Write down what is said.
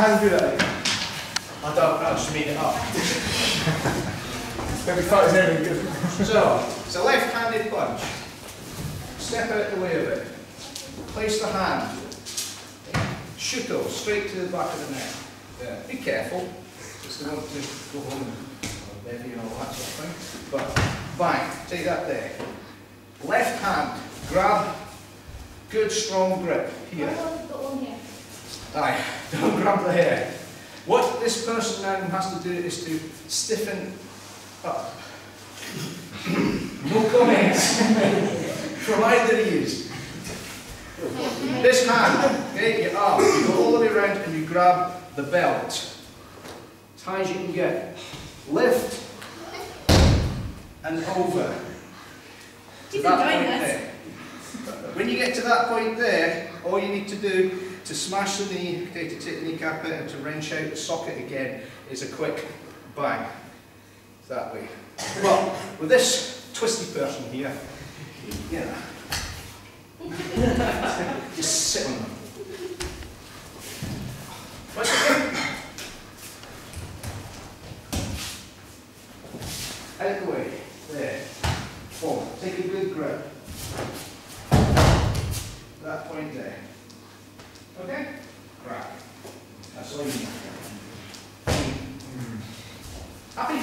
So how, how do you do that? Then? I don't know, just made it up. Maybe fight is anything good. So, it's a left-handed punch. Step out the way of it. Place the hand. Shuto, straight to the back of the neck. Yeah. Be careful. Just don't want to go home and uh, baby and all that sort of thing. But bang, take that there. Left hand, grab, good strong grip here. Aye, don't grab the hair. What this person now has to do is to stiffen up. no comments from either of you. This hand, okay, your arm, you go all the way around and you grab the belt. As high as you can get. Lift and over. That point there. When you get to that point there, all you need to do to smash the knee, okay, to take the kneecap out and to wrench out the socket again is a quick bang. That way. Well, with this twisty person here, yeah. Just sit on them. Once again. Out the way. There. Forward. Take a good grip that point there. Okay? Right. That's all you need. Happy?